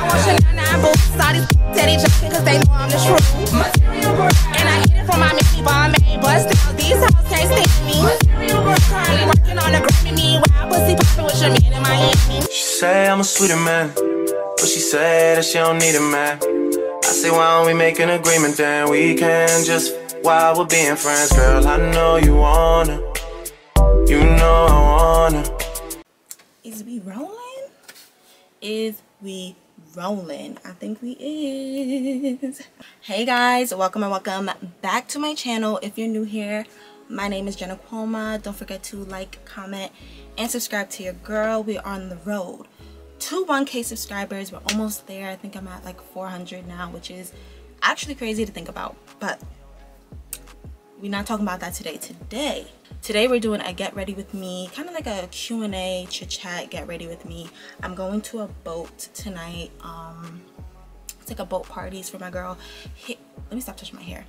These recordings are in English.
I want Chanel 9 boots. All these steady joking cause they know I'm the truth. And I it from my still, these hoes can't stand me. Currently working on a Grammy. Meanwhile, pussy poppin' with your man in Miami. She say I'm a sweeter man, but she say that she don't need a man. I say why don't we make an agreement then we can just while we're being friends, girl. I know you wanna, you know I wanna. Is we rolling? Is we rolling? I think we is. Hey guys, welcome and welcome back to my channel. If you're new here, my name is Jenn Akuoma. Don't forget to like, comment, and subscribe to your girl. We are on the road to 1k subscribers. We're almost there. I think I'm at like 400 now, which is actually crazy to think about. But we're not talking about that today. Today, today we're doing a get ready with me, kind of like a Q&A, chit chat, get ready with me. I'm going to a boat tonight. Um, it's like a boat parties for my girl. Hey, let me stop touching my hair.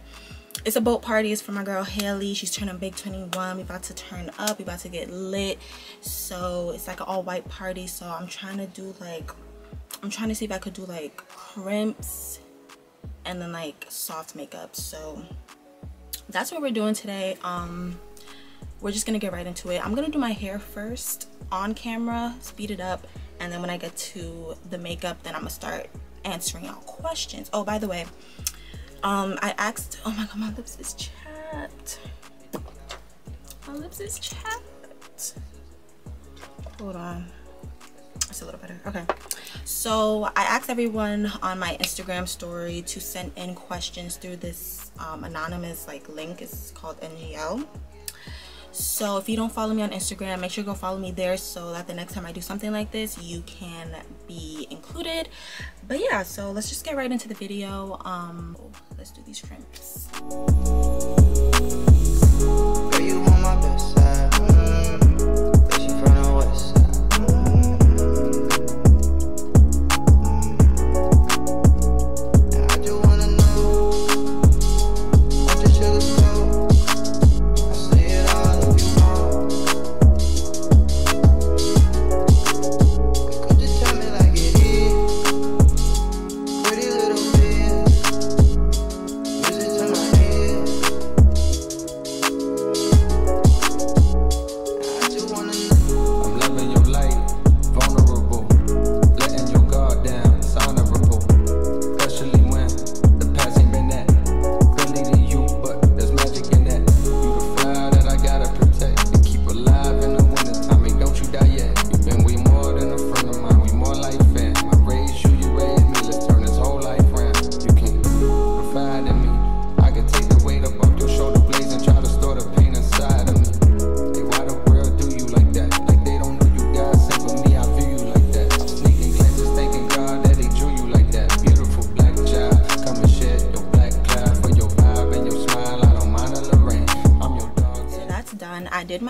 It's a boat parties for my girl Haley. She's turning big 21. We about to turn up. We about to get lit. So it's like an all white party. So I'm trying to do like, I'm trying to see if I could do like crimps and then like soft makeup. So that's what we're doing today. Um we're just gonna get right into it. I'm gonna do my hair first on camera speed it up and then when i get to the makeup then i'm gonna start answering y'all questions. Oh by the way um i asked oh my god my lips is chapped. My lips is chapped. Hold on. It's a little better. Okay so i asked everyone on my instagram story to send in questions through this um, anonymous like link. It's called ngl so if you don't follow me on instagram make sure you go follow me there so that the next time i do something like this you can be included. But yeah so let's just get right into the video. Um let's do these crimps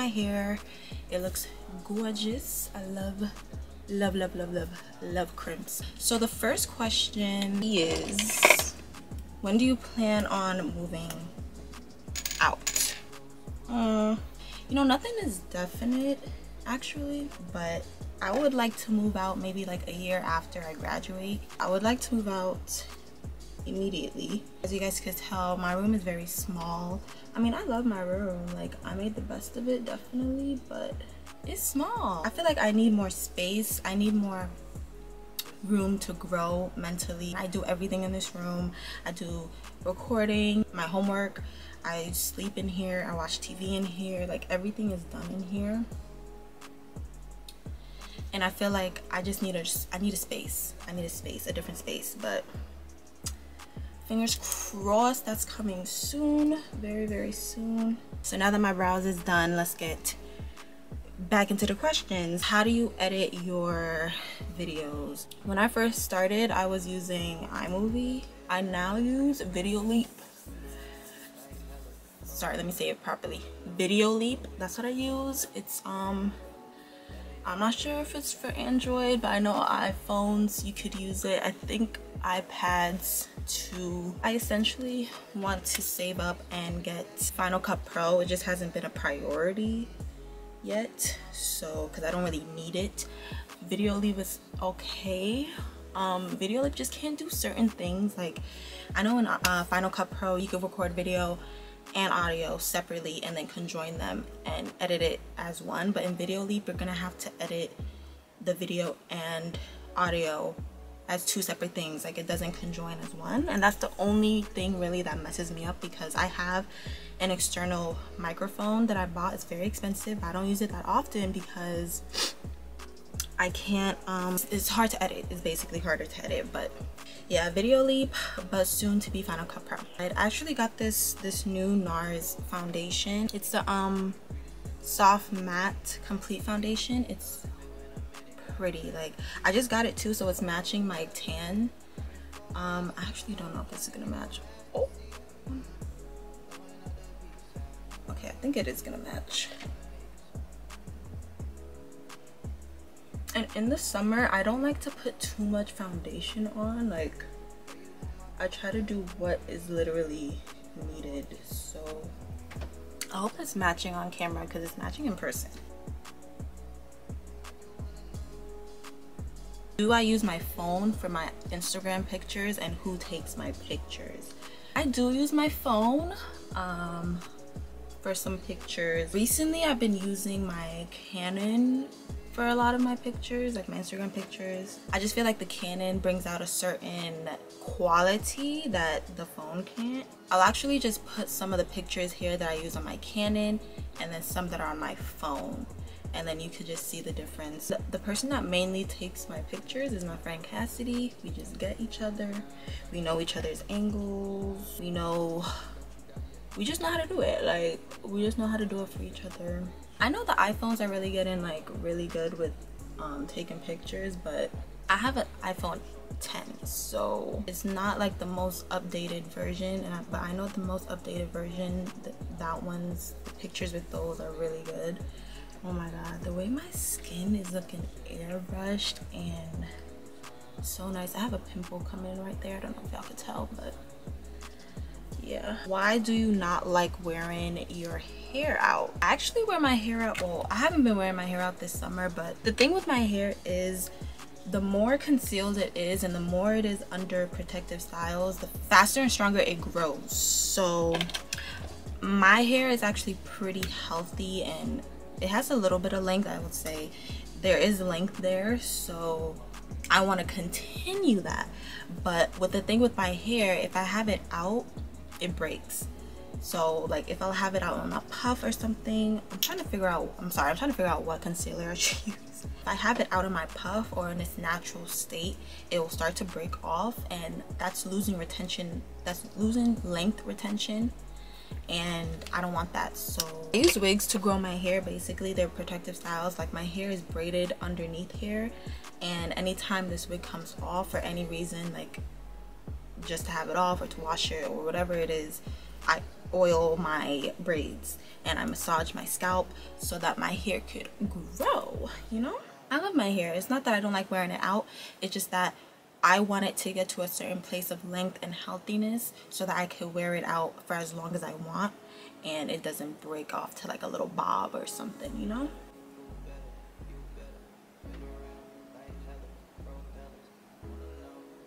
my hair. It looks gorgeous. I love love love love love love crimps. So the first question is when do you plan on moving out? Uh, you know nothing is definite actually but i would like to move out maybe like a year after i graduate. I would like to move out immediately. As you guys could tell my room is very small i mean i love my room. Like i made the best of it definitely but it's small. I feel like i need more space. I need more room to grow mentally. I do everything in this room. I do recording my homework. I sleep in here. I watch tv in here. Like everything is done in here. And i feel like i just need a i need a space. I need a space a different space but fingers crossed that's coming soon very very soon. So now that my brows is done let's get back into the questions. How do you edit your videos? When i first started i was using imovie. I now use video leap sorry let me say it properly. Video leap that's what i use. It's um i'm not sure if it's for android but i know iphones you could use it. I think ipads too i essentially want to save up and get final cut pro. It just hasn't been a priority yet so because i don't really need it. Video leap is okay. Um video leap just can't do certain things like i know in uh, final cut pro you can record video and audio separately and then conjoin them and edit it as one but in video leap you're gonna have to edit the video and audio as two separate things. Like it doesn't conjoin as one. And that's the only thing really that messes me up because I have an external microphone that I bought. It's very expensive. I don't use it that often because I can't um it's hard to edit. It's basically harder to edit but yeah video leap but soon to be final cut pro. I actually got this this new nars foundation. It's the um soft matte complete foundation. It's pretty. Like i just got it too so it's matching my tan. Um i actually don't know if this is gonna match. Oh. Okay i think it is gonna match. And in the summer i don't like to put too much foundation on. Like i try to do what is literally needed so. I hope it's matching on camera because it's matching in person do i use my phone for my instagram pictures and who takes my pictures? I do use my phone um for some pictures. Recently i've been using my canon for a lot of my pictures like my instagram pictures. I just feel like the canon brings out a certain quality that the phone can't. I'll actually just put some of the pictures here that i use on my canon and then some that are on my phone and then you could just see the difference. The, person that mainly takes my pictures is my friend cassidy. We just get each other. We know each other's angles. We know we just know how to do it. Like we just know how to do it for each other. I know the iPhones are really getting like really good with um, taking pictures, but I have an iPhone 10, so it's not like the most updated version. And I, but I know the most updated version, th that one's the pictures with those are really good. Oh my god, the way my skin is looking airbrushed and so nice. I have a pimple coming right there. I don't know if y'all could tell, but yeah why do you not like wearing your hair out i actually wear my hair out well i haven't been wearing my hair out this summer but the thing with my hair is the more concealed it is and the more it is under protective styles the faster and stronger it grows so my hair is actually pretty healthy and it has a little bit of length i would say. There is length there so i want to continue that. But with the thing with my hair if i have it out it breaks. So like if I'll have it out on a puff or something I'm trying to figure out I'm sorry I'm trying to figure out what concealer I should use. If I have it out in my puff or in its natural state it will start to break off and that's losing retention that's losing length retention and I don't want that. So I use wigs to grow my hair basically. They're protective styles. Like my hair is braided underneath here and anytime this wig comes off for any reason like just to have it off or to wash it or whatever it is I oil my braids and I massage my scalp so that my hair could grow you know? I love my hair. It's not that I don't like wearing it out. It's just that I want it to get to a certain place of length and healthiness so that I could wear it out for as long as I want and it doesn't break off to like a little bob or something you know?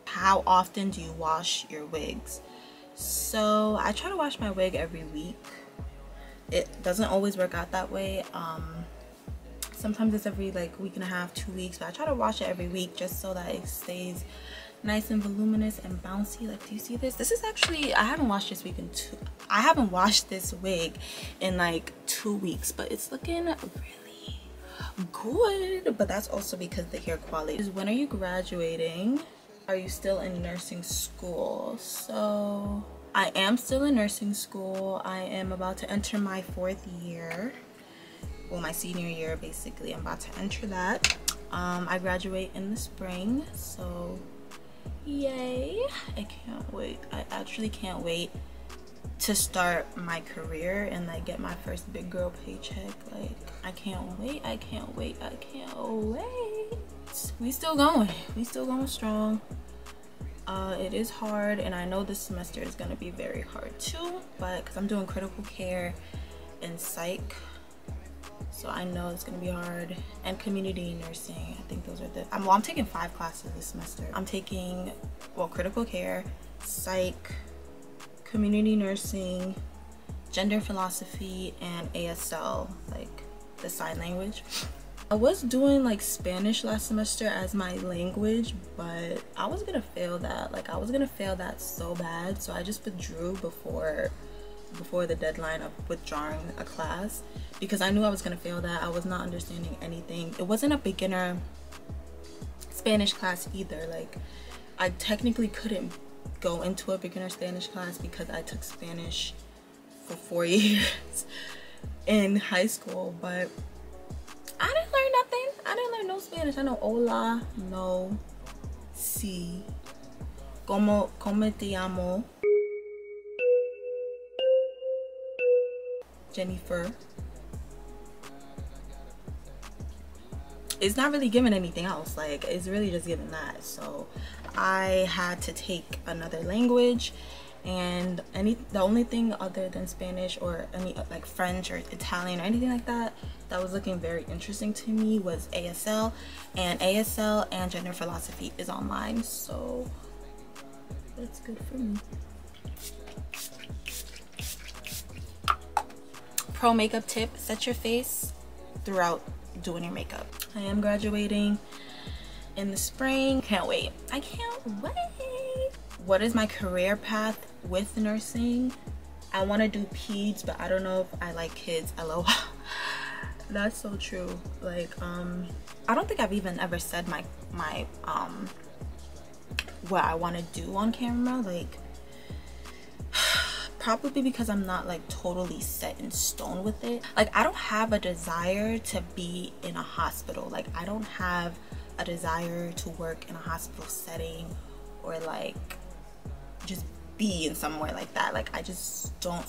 How often do you wash your wigs? So i try to wash my wig every week. It doesn't always work out that way um sometimes it's every like week and a half two weeks but i try to wash it every week just so that it stays nice and voluminous and bouncy. Like do you see this? This is actually i haven't washed this wig in two i haven't washed this wig in like two weeks but it's looking really good. But that's also because the hair quality is when are you graduating? Are you still in nursing school? So i am still in nursing school. I am about to enter my fourth year well my senior year basically i'm about to enter that. Um, i graduate in the spring so yay. I can't wait. I actually can't wait to start my career and like get my first big girl paycheck. Like i can't wait i can't wait i can't wait. We still going. We still going strong. Uh, it is hard and i know this semester is going to be very hard too but because i'm doing critical care and psych so I know it's gonna be hard. And community nursing, I think those are the. I'm, well, I'm taking five classes this semester. I'm taking well critical care, psych, community nursing, gender philosophy, and ASL, like the sign language. I was doing like Spanish last semester as my language, but I was gonna fail that. Like I was gonna fail that so bad, so I just withdrew before before the deadline of withdrawing a class because I knew I was gonna fail that. I was not understanding anything. It wasn't a beginner Spanish class either. Like I technically couldn't go into a beginner Spanish class because I took Spanish for four years in high school, but I didn't learn nothing. I didn't learn no Spanish. I know hola, no, si, como, como te llamo, Jennifer. It's not really giving anything else. Like, it's really just giving that. So, I had to take another language and any the only thing other than spanish or any like french or italian or anything like that that was looking very interesting to me was asl and asl and gender philosophy is online so that's good for me pro makeup tip set your face throughout doing your makeup. I am graduating in the spring. Can't wait. I can't wait. What is my career path with nursing? I want to do peds but i don't know if i like kids lol. That's so true. Like um i don't think i've even ever said my my um what i want to do on camera like probably because i'm not like totally set in stone with it. Like i don't have a desire to be in a hospital. Like i don't have a desire to work in a hospital setting or like just be in somewhere like that. Like i just don't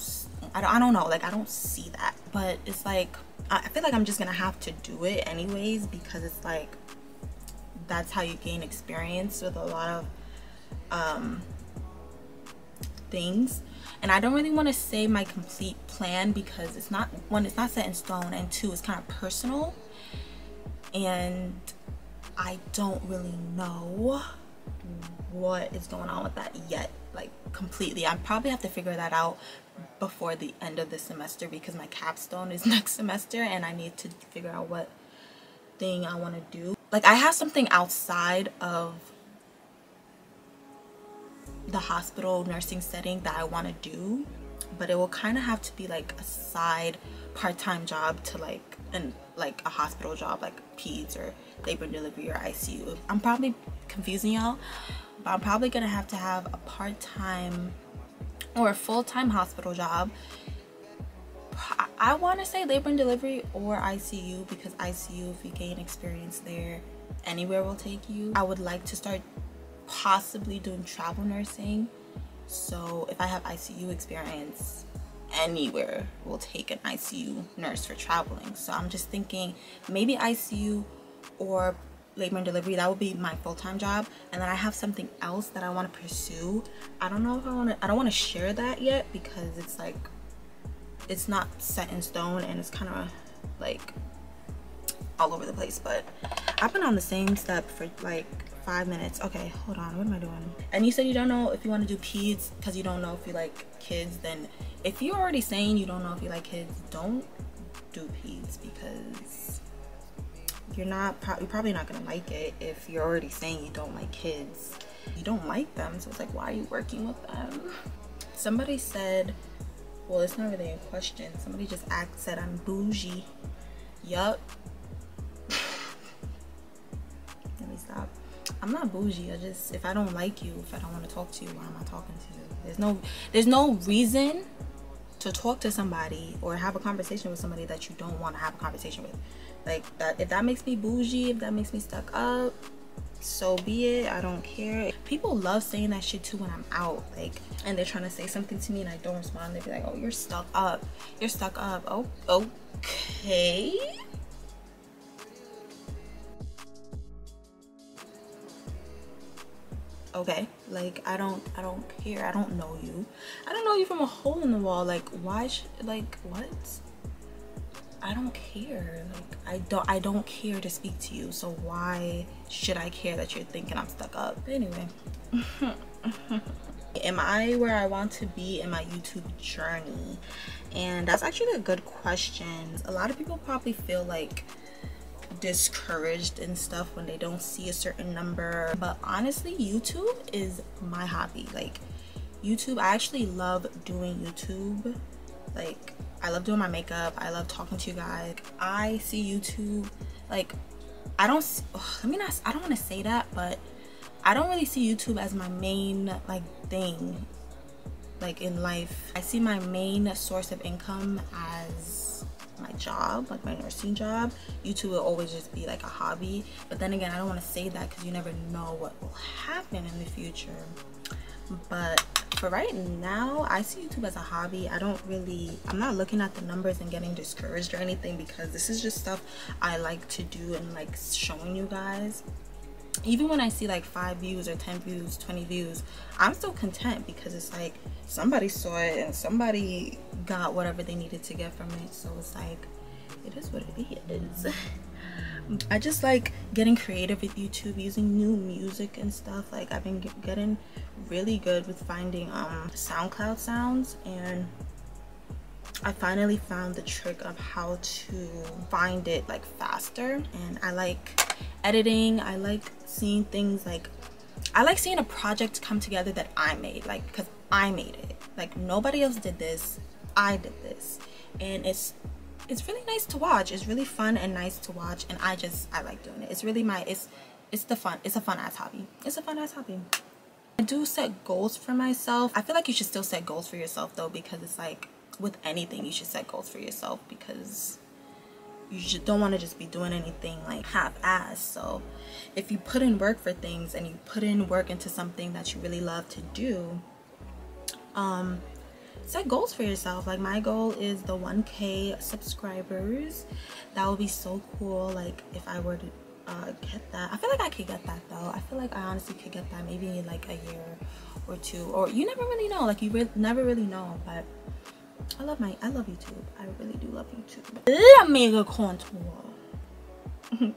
I, don't I don't know. Like i don't see that. But it's like i feel like i'm just gonna have to do it anyways because it's like that's how you gain experience with a lot of um things. And i don't really want to say my complete plan because it's not one it's not set in stone and two it's kind of personal. And i don't really know what is going on with that yet like completely. I probably have to figure that out before the end of the semester because my capstone is next semester and i need to figure out what thing i want to do. Like i have something outside of the hospital nursing setting that i want to do but it will kind of have to be like a side part-time job to like and like a hospital job like peds or labor and delivery or icu i'm probably confusing y'all but i'm probably gonna have to have a part-time or a full-time hospital job. I, I want to say labor and delivery or icu because icu if you gain experience there anywhere will take you. I would like to start possibly doing travel nursing so if i have icu experience anywhere will take an ICU nurse for traveling. So I'm just thinking maybe ICU or labor and delivery that would be my full-time job and then I have something else that I want to pursue. I don't know if I want to I don't want to share that yet because it's like it's not set in stone and it's kind of like all over the place but I've been on the same step for like five minutes. Okay hold on what am i doing? And you said you don't know if you want to do peds because you don't know if you like kids then if you're already saying you don't know if you like kids don't do peds because you're not you're probably not gonna like it if you're already saying you don't like kids. You don't like them so it's like why are you working with them? Somebody said well it's not really a question. Somebody just asked said i'm bougie. Yup. Let me stop I'm not bougie. I just if I don't like you, if I don't want to talk to you, why am I talking to you? There's no there's no reason to talk to somebody or have a conversation with somebody that you don't want to have a conversation with. Like that if that makes me bougie, if that makes me stuck up, so be it. I don't care. People love saying that shit too when I'm out. Like and they're trying to say something to me and I don't respond. They be like, "Oh, you're stuck up. You're stuck up." Oh, okay. Okay like i don't i don't care i don't know you i don't know you from a hole in the wall like why should like what I don't care. Like I don't I don't care to speak to you. So why should I care that you're thinking I'm stuck up? Anyway. am I where I want to be in my YouTube journey? And that's actually a good question. A lot of people probably feel like discouraged and stuff when they don't see a certain number. But honestly, YouTube is my hobby. Like YouTube, I actually love doing YouTube. Like I love doing my makeup. I love talking to you guys. I see YouTube like I don't ugh, let me not I don't want to say that, but I don't really see YouTube as my main like thing like in life. I see my main source of income as my job, like my nursing job. YouTube will always just be like a hobby. But then again, I don't want to say that because you never know what will happen in the future. But for right now, I see YouTube as a hobby. I don't really, I'm not looking at the numbers and getting discouraged or anything because this is just stuff I like to do and like showing you guys even when I see like five views or 10 views, 20 views, I'm still content because it's like somebody saw it and somebody got whatever they needed to get from it. So it's like, it is what it is. I just like getting creative with YouTube, using new music and stuff. Like I've been getting really good with finding um, SoundCloud sounds and I finally found the trick of how to find it like faster and I like editing. I like seeing things like I like seeing a project come together that I made like because I made it. Like nobody else did this. I did this. And it's it's really nice to watch. It's really fun and nice to watch and I just I like doing it. It's really my it's it's the fun it's a fun ass hobby. It's a fun ass hobby. I do set goals for myself. I feel like you should still set goals for yourself though because it's like with anything you should set goals for yourself because you just don't want to just be doing anything like half-ass. So if you put in work for things and you put in work into something that you really love to do um set goals for yourself. Like my goal is the 1k subscribers. That would be so cool like if i were to uh, get that. I feel like i could get that though. I feel like i honestly could get that maybe in like a year or two. Or you never really know. Like you re never really know but I love my I love YouTube. I really do love YouTube. Let me go contour.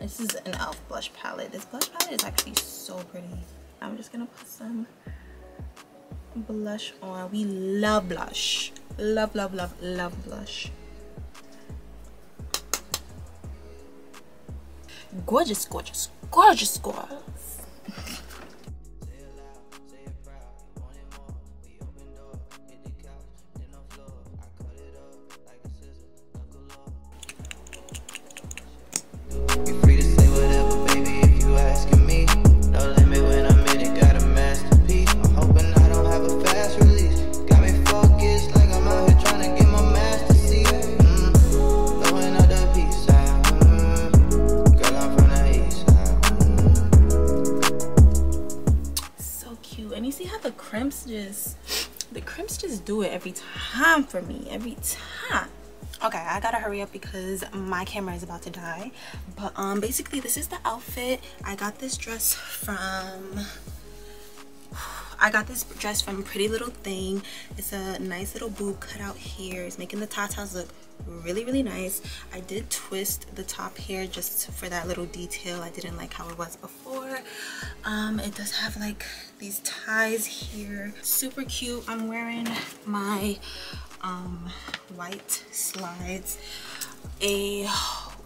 this is an elf blush palette. This blush palette is actually so pretty. I'm just gonna put some blush on. We love blush. Love, love, love, love blush. Gorgeous, gorgeous, gorgeous, gorgeous. Every time for me every time okay i gotta hurry up because my camera is about to die but um basically this is the outfit i got this dress from I got this dress from Pretty Little Thing. It's a nice little boob cut out here. It's making the tatas look really, really nice. I did twist the top here just for that little detail. I didn't like how it was before. Um, it does have like these ties here. Super cute. I'm wearing my um, white slides. A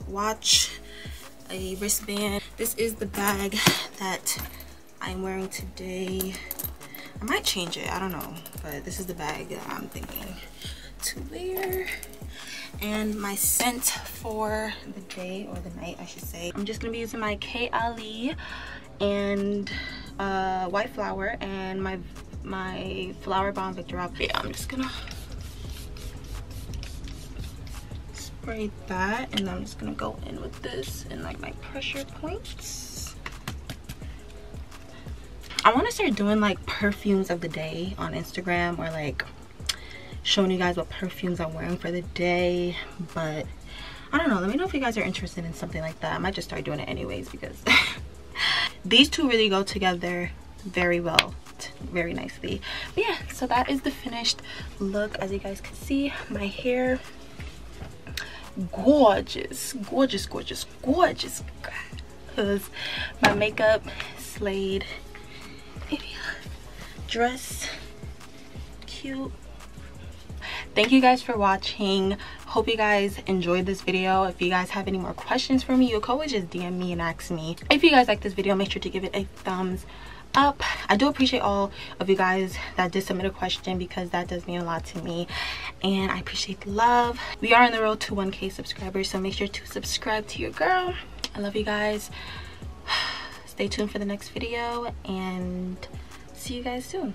watch, a wristband. This is the bag that I'm wearing today. I might change it, I don't know. But this is the bag that I'm thinking to wear. And my scent for the day or the night, I should say. I'm just gonna be using my Kay Ali and uh, white flower and my my flower bomb Viktor Rolf. Yeah, I'm just gonna spray that and I'm just gonna go in with this and like my pressure points. I want to start doing like perfumes of the day on Instagram or like showing you guys what perfumes I'm wearing for the day. But I don't know. Let me know if you guys are interested in something like that. I might just start doing it anyways because these two really go together very well very nicely. But yeah so that is the finished look. As you guys can see my hair gorgeous gorgeous gorgeous gorgeous because my makeup slayed uh, dress cute. Thank you guys for watching hope you guys enjoyed this video. If you guys have any more questions for me you can always just dm me and ask me. If you guys like this video make sure to give it a thumbs up. I do appreciate all of you guys that did submit a question because that does mean a lot to me. And i appreciate the love. We are on the road to 1k subscribers so make sure to subscribe to your girl. I love you guys. Stay tuned for the next video and see you guys soon